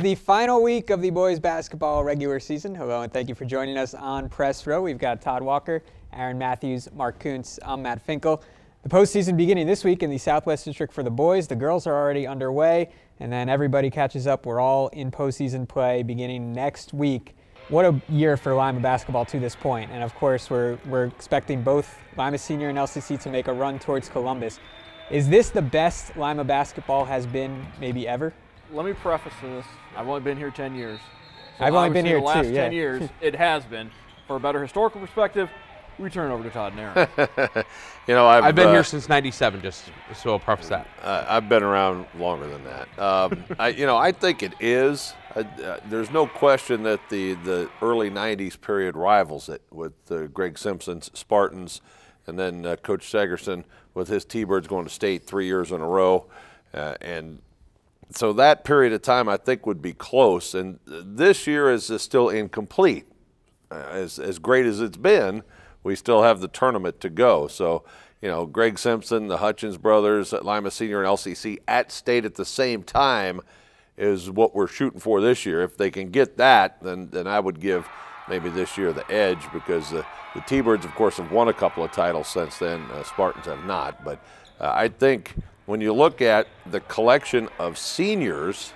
The final week of the boys basketball regular season. Hello and thank you for joining us on Press Row. We've got Todd Walker, Aaron Matthews, Mark Kunz. I'm Matt Finkel. The postseason beginning this week in the Southwest District for the boys. The girls are already underway, and then everybody catches up. We're all in postseason play beginning next week. What a year for Lima basketball to this point, and of course we're we're expecting both Lima Senior and LCC to make a run towards Columbus. Is this the best Lima basketball has been maybe ever? Let me preface this. I've only been here 10 years. So I've only been here the last too, 10 years, it has been. For a better historical perspective, we turn over to Todd and Aaron. you know, I've, I've been uh, here since '97. Just so I'll preface that. Uh, I've been around longer than that. Um, I, you know, I think it is. Uh, uh, there's no question that the, the early '90s period rivals it with uh, Greg Simpson's Spartans, and then uh, Coach Segerson with his T-Birds going to state three years in a row, uh, and so that period of time I think would be close. And this year is, still incomplete. Uh, as as great as it's been, we still have the tournament to go. So. You know, Greg Simpson, the Hutchins brothers, Lima Senior and LCC at state at the same time is what we're shooting for this year. If they can get that, then then I would give maybe this year the edge because uh, the T-Birds, of course, have won a couple of titles since then. Uh, Spartans have not, but uh, I think when you look at the collection of seniors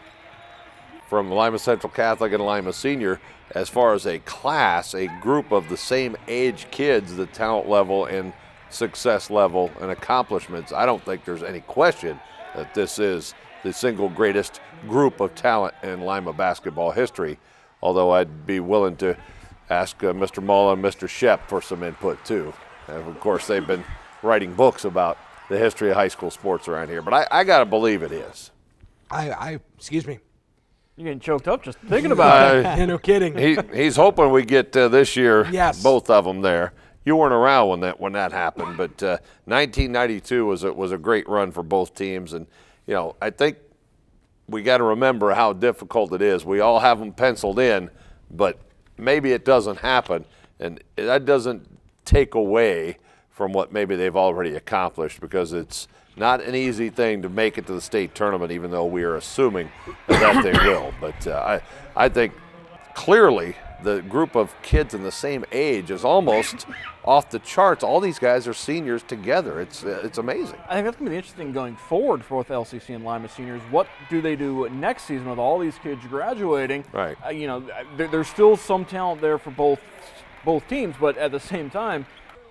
from Lima Central Catholic and Lima Senior, as far as a class, a group of the same age kids, the talent level and success level and accomplishments, I don't think there's any question that this is the single greatest group of talent in Lima basketball history. Although I'd be willing to ask uh, Mr. Mulla and Mr. Shep for some input too. And of course, they've been writing books about the history of high school sports around here. But I, I got to believe it is. I, I excuse me. You're getting choked up just thinking about it. Uh, Yeah, no kidding. he, he's hoping we get uh, this year Yes. both of them there. You weren't around when that when that happened, but uh, 1992 was a, was a great run for both teams, and you know I think we got to remember how difficult it is. We all have them penciled in, but maybe it doesn't happen, and that doesn't take away from what maybe they've already accomplished because it's not an easy thing to make it to the state tournament, even though we are assuming that they will. But uh, I, I think clearly the group of kids in the same age is almost off the charts. All these guys are seniors together. It's uh, it's amazing. I think that's going to be interesting going forward for both LCC and Lima seniors. What do they do next season with all these kids graduating? Right. Uh, you know, there, there's still some talent there for both both teams, but at the same time,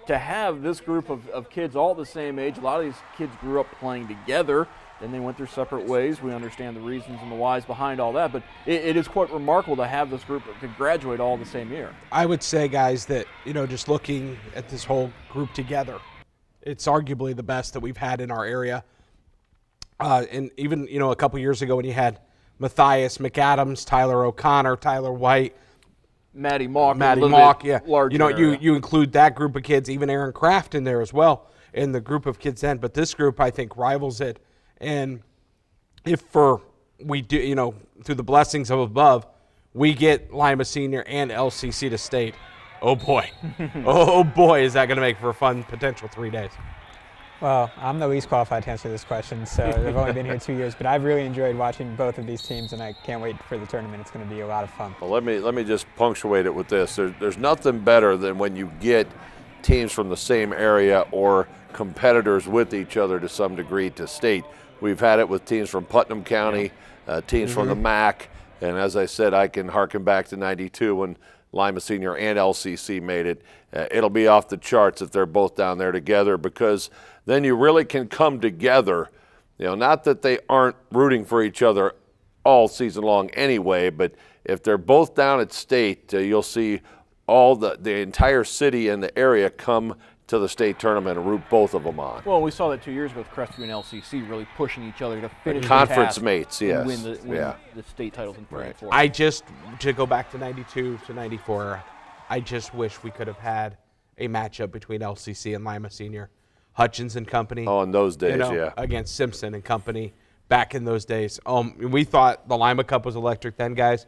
to have this group of, of kids all the same age, a lot of these kids grew up playing together. Then they went their separate ways. We understand the reasons and the whys behind all that, but it, it is quite remarkable to have this group to graduate all the same year. I would say, guys, that you know, just looking at this whole group together, it's arguably the best that we've had in our area. Uh, and even you know, a couple years ago when you had Matthias McAdams, Tyler O'Connor, Tyler White, Maddie Mock, Matty Mock, yeah. larger You know, you you include that group of kids, even Aaron Craft in there as well, in the group of kids then. But this group, I think, rivals it. And if for we do, you know, through the blessings of above, we get Lima Senior and LCC to state. Oh boy, oh boy, is that going to make for a fun potential three days? Well, I'm the least qualified to answer this question, so I've only been here two years, but I've really enjoyed watching both of these teams, and I can't wait for the tournament. It's going to be a lot of fun. Well, let me let me just punctuate it with this. There, there's nothing better than when you get teams from the same area or competitors with each other to some degree to state. We've had it with teams from Putnam County, uh, teams from the MAC, and as I said, I can harken back to '92 when Lima Senior and LCC made it. Uh, it'll be off the charts if they're both down there together because then you really can come together. You know, not that they aren't rooting for each other all season long anyway, but if they're both down at state, uh, you'll see all the, the entire city and the area come to the state tournament and root both of them on. Well, we saw that two years ago with Crestview and LCC really pushing each other to finish the Conference task mates, and yes. win the, win Yeah. the state titles in three and four. I just to go back to '92 to '94. I just wish we could have had a matchup between LCC and Lima Senior, Hutchins and company. Oh, in those days, you know, yeah. against Simpson and company back in those days. Um, we thought the Lima Cup was electric then, guys.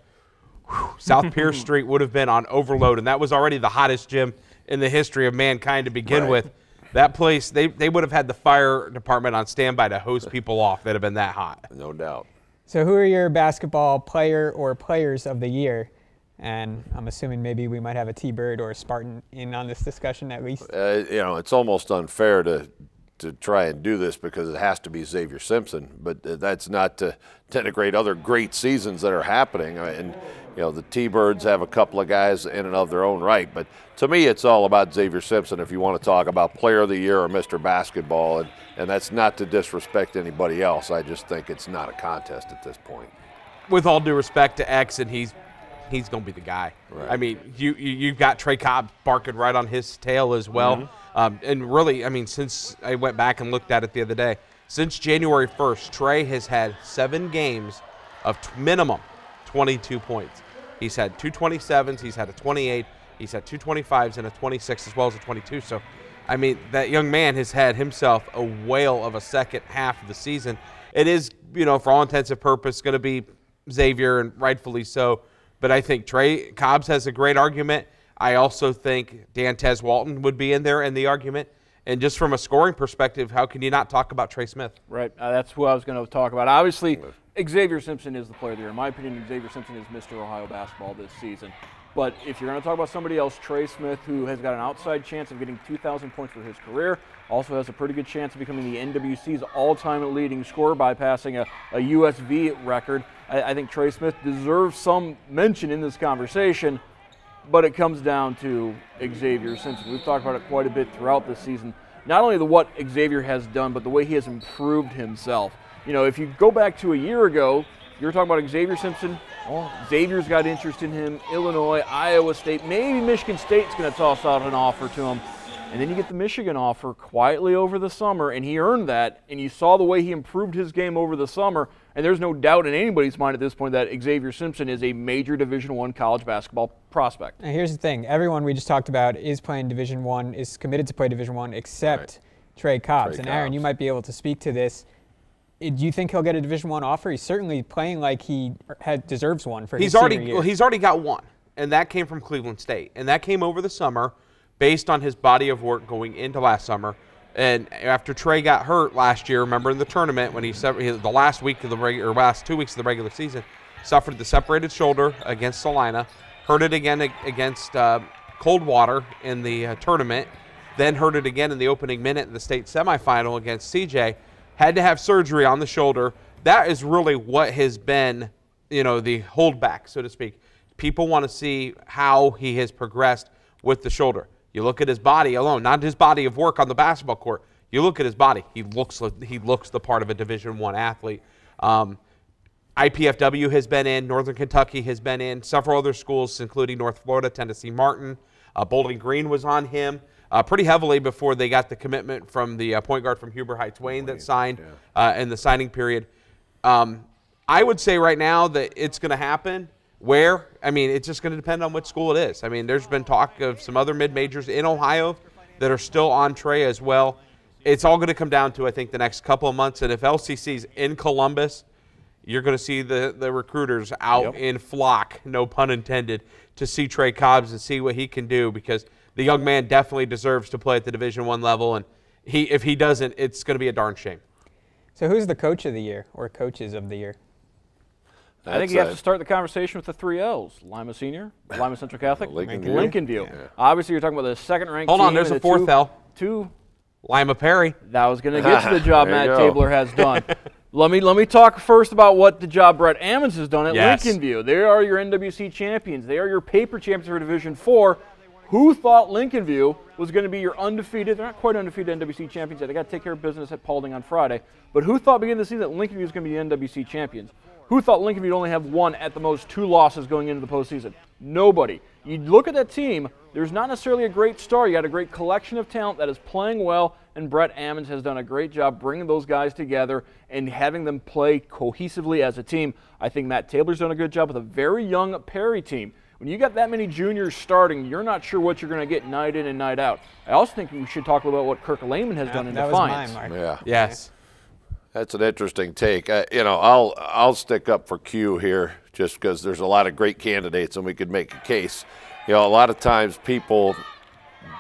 Whew, South Pierce Street would have been on overload, and that was already the hottest gym in the history of mankind to begin Right. with. That place, they, they would have had the fire department on standby to hose people off. That'd have been that hot. No doubt. So, who are your basketball player or players of the year? And I'm assuming maybe we might have a T-Bird or a Spartan in on this discussion at least. Uh, you know, it's almost unfair to to try and do this because it has to be Xavier Simpson, but that's not to denigrate other great seasons that are happening. And you know, the T-Birds have a couple of guys in and of their own right, but to me, it's all about Xavier Simpson. If you want to talk about Player of the Year or Mr. Basketball, and and that's not to disrespect anybody else. I just think it's not a contest at this point. With all due respect to X, and he's he's going to be the guy. Right. I mean, you, you have got Trey Cobb barking right on his tail as well. Mm-hmm. Um, and really, I mean, since I went back and looked at it the other day, since January 1st, Trey has had seven games of t- minimum 22 points. He's had two 27s, he's had a 28, he's had two 25s, and a 26 as well as a 22. So, I mean, that young man has had himself a whale of a second half of the season. It is, you know, for all intents and purposes, going to be Xavier, and rightfully so. But I think Trey Cobbs has a great argument. I also think Dantez Walton would be in there in the argument. And just from a scoring perspective, how can you not talk about Trey Smith? Right. Uh, that's who I was going to talk about. Obviously, Xavier Simpson is the player of the year. In my opinion, Xavier Simpson is Mr. Ohio basketball this season. But if you're going to talk about somebody else, Trey Smith, who has got an outside chance of getting 2,000 points for his career, also has a pretty good chance of becoming the NWC's all-time leading scorer by passing a, a USV record. I, I think Trey Smith deserves some mention in this conversation, but it comes down to Xavier Simpson. We've talked about it quite a bit throughout this season. Not only the what Xavier has done, but the way he has improved himself. You know, if you go back to a year ago, you were talking about Xavier Simpson. Well, Xavier's got interest in him. Illinois, Iowa State, maybe Michigan State's going to toss out an offer to him. And then you get the Michigan offer quietly over the summer, and he earned that. And you saw the way he improved his game over the summer. And there's no doubt in anybody's mind at this point that Xavier Simpson is a major Division One college basketball prospect. And here's the thing: everyone we just talked about is playing Division One, is committed to play Division One, except Right. Trey Cobbs. Trey and Aaron, you might be able to speak to this. Uh, Do you think he'll get a Division One offer? He's certainly playing like he had, deserves one for his He's already senior year. well, he's already got one, and that came from Cleveland State, and that came over the summer, based on his body of work going into last summer. And after Trey got hurt last year, remember in the tournament when he the last week of the regular, last two weeks of the regular season, suffered the separated shoulder against Celina, hurt it again against uh, Coldwater in the uh, tournament, then hurt it again in the opening minute in the state semifinal against CJ. Had to have surgery on the shoulder. That is really what has been, you know, the holdback, so to speak. People want to see how he has progressed with the shoulder. You look at his body alone, not his body of work on the basketball court. You look at his body; he looks he looks the part of a Division One athlete. Um, IPFW has been in, Northern Kentucky has been in, several other schools, including North Florida, Tennessee Martin. Uh, Bowling Green was on him uh, pretty heavily before they got the commitment from the uh, point guard from Huber Heights Wayne that signed uh, in the signing period. Um, I would say right now that it's going to happen. Where? I mean, it's just going to depend on what school it is. I mean, there's been talk of some other mid majors in Ohio that are still on Trey as well. It's all going to come down to, I think, the next couple of months. And if LCC's in Columbus, you're going to see the, the recruiters out Yep. in flock, no pun intended, to see Trey Cobbs and see what he can do because the young man definitely deserves to play at the Division One level. And he, if he doesn't, it's going to be a darn shame. so who's the coach of the year or coaches of the year? I think That's you have to start the conversation with the three L's: Lima Senior, Lima Central Catholic, Lincoln Lincoln View. Obviously, you're talking about the second-ranked. Hold on, there's a the fourth two, L. Two. Lima Perry. That was going to get to the job Matt you go. Tabler has done. let me let me talk first about what the job Brett Ammons has done at Yes. Lincoln View. They are your NWC champions. They are your paper champions for Division Four. Who thought Lincoln View was going to be your undefeated? They're not quite undefeated NWC champions yet. They got to take care of business at Paulding on Friday. But who thought beginning of the season that Lincoln View was going to be the NWC champions? Who thought Lincoln View would only have one at the most two losses going into the postseason? Nobody. You look at that team. There's not necessarily a great star. You got a great collection of talent that is playing well, and Brett Ammons has done a great job bringing those guys together and having them play cohesively as a team. I think Matt Tabler's done a good job with a very young Perry team. When you got that many juniors starting, you're not sure what you're going to get night in and night out. I also think we should talk about what Kirk Lehman has done in that Defiance. was mine, Mark. Yeah. Yes. That's an interesting take. Uh, you know, I'll I'll stick up for Q here just because there's a lot of great candidates and we could make a case. You know, a lot of times people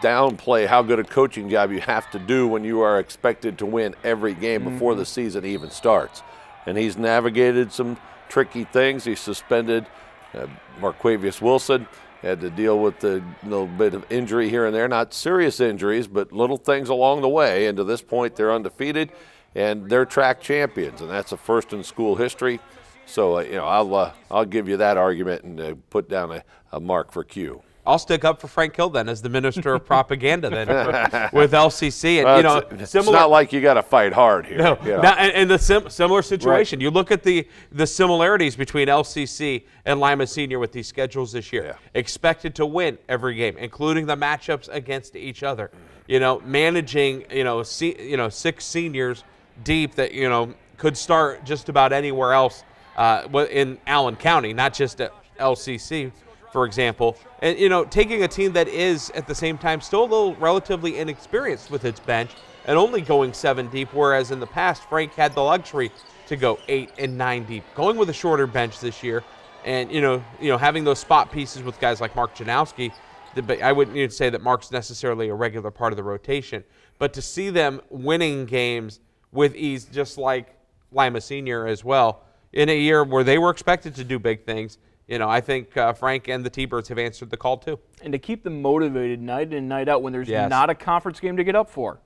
downplay how good a coaching job you have to do when you are expected to win every game before the season even starts. and he's navigated some tricky things. He suspended uh, Marquavius Wilson, had to deal with a little bit of injury here and there, not serious injuries, but little things along the way. And to this point, they're undefeated, and they're TRAC champions, and that's a first in school history. So uh, you know, I'll uh, I'll give you that argument and uh, put down a, a mark for Q. I'll stick up for Frank Hill then as the minister of propaganda then with LCC. And Well, you know, it's, it's not like you got to fight hard here. No, you know. now, and, and the sim- similar situation. You look at the the similarities between LCC and Lima Senior with these schedules this year. Yeah. Expected to win every game, including the matchups against each other. You know, managing you know se- you know six seniors deep that you know could start just about anywhere else uh, in Allen County, not just at LCC, for example. And you know, taking a team that is at the same time still a little relatively inexperienced with its bench and only going seven deep, whereas in the past Frank had the luxury to go eight and nine deep, going with a shorter bench this year, and you know, you know, having those spot pieces with guys like Mark Janowski. But I wouldn't even say that Mark's necessarily a regular part of the rotation, but to see them winning games with ease, just like Lima Senior as well, in a year where they were expected to do big things. You know, I think uh, Frank and the T-Birds have answered the call too. And to keep them motivated night in and night out when there's Yes. not a conference game to get up for.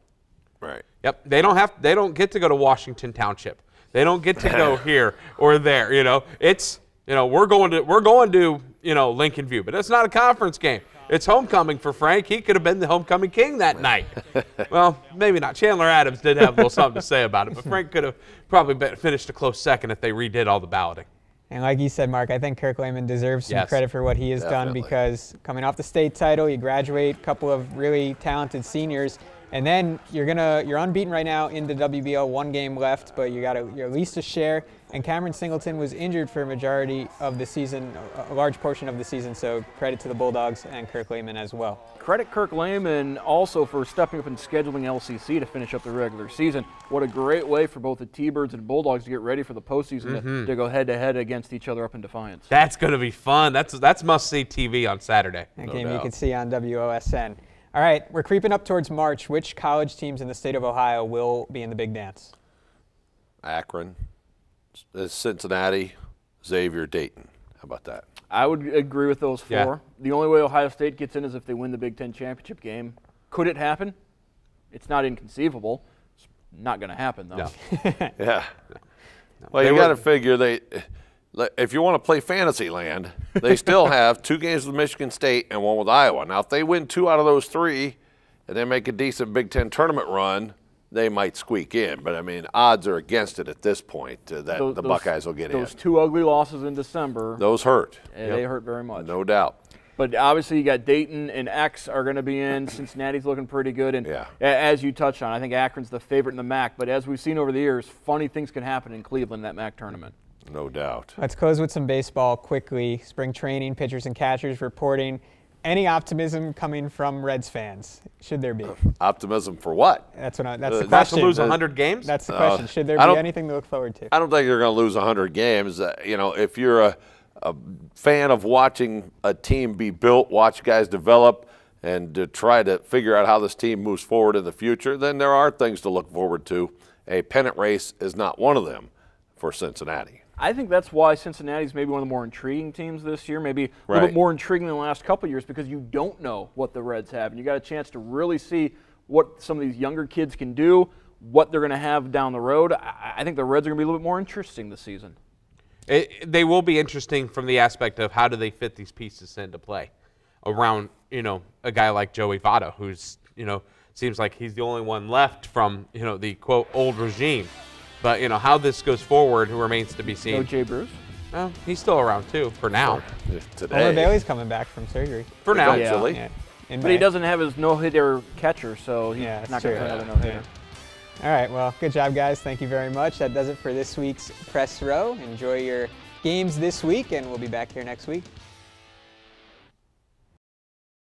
right. Yep, they don't have they don't get to go to Washington Township. They don't get to go here or there. You know, it's you know we're going to we're going to you know Lincoln View, but it's not a conference game. It's homecoming for Frank. He could have been the homecoming king that night. well, maybe not. Chandler Adams did have a little something to say about it, but Frank could have probably been, finished a close second if they redid all the balloting. And like you said, Mark, I think Kirk Lehman deserves some Yes. credit for what he has done because coming off the state title, you graduate a couple of really talented seniors, and then you're gonna you're unbeaten right now in the WBL, one game left, but you got a, you're at least a share. And Cameron Singleton was injured for a majority of the season, a- a large portion of the season. So credit to the Bulldogs and Kirk Lehman as well. Credit Kirk Lehman also for stepping up and scheduling LCC to finish up the regular season. What a great way for both the T-Birds and Bulldogs to get ready for the postseason to, mm-hmm. to go head to head against each other up in Defiance. That's going to be fun. That's that's must see TV on Saturday. That No game you can see on WOSN. All right, we're creeping up towards March. Which college teams in the state of Ohio will be in the big dance? Akron, uh, Cincinnati, Xavier, Dayton. How about that? I would agree with those four. Yeah. The only way Ohio State gets in is if they win the Big Ten championship game. Could it happen? It's not inconceivable. It's not going to happen though. No. Yeah. Well, They you were- got to figure they, like, if you want to play fantasy land, they still have two games with Michigan State and one with Iowa. Now, if they win two out of those three, and they make a decent Big Ten tournament run, they might squeak in. But I mean, odds are against it at this point uh, that Those- the those- Buckeyes will get in. Those two ugly losses in December, Those hurt, eh, they hurt very much. no doubt. But obviously, you got Dayton and X are going to be in. Cincinnati's looking pretty good, and Yeah. as you touched on, I think Akron's the favorite in the MAC. But as we've seen over the years, funny things can happen in Cleveland that MAC tournament. No doubt. Let's close with some baseball quickly. Spring training, pitchers and catchers reporting. Any optimism coming from Reds fans? Should there be? Optimism for what? That's what I, that's Uh, the to Not to question. lose 100 games? That's the Uh, question. Should there be anything to look forward to? I don't think they're going to lose 100 games. Uh, you know, if you're a, a fan of watching a team be built, watch guys develop, and to try to figure out how this team moves forward in the future, then there are things to look forward to. A pennant race is not one of them for Cincinnati. I think that's why Cincinnati's maybe one of the more intriguing teams this year, maybe a little bit more intriguing than the last couple of years because you don't know what the Reds have. And you got a chance to really see what some of these younger kids can do, what they're going to have down the road. I, I think the Reds are going to be a little bit more interesting this season. It, they will be interesting from the aspect of how do they fit these pieces into play around you know a guy like Joey Votto, who's you know seems like he's the only one left from you know the quote old regime. But you know how this goes forward who remains to be seen. No seen. Jay Bruce? Well, he's still around too for now. Today, Homer Bailey's coming back from surgery. For now, Yeah. Eventually. Yeah. in But he doesn't have his no-hitter catcher, so he's Yeah, that's not going to true. have another no-hitter. All right. Well, good job, guys. Thank you very much. That does it for this week's press row. Enjoy your games this week, and we'll be back here next week.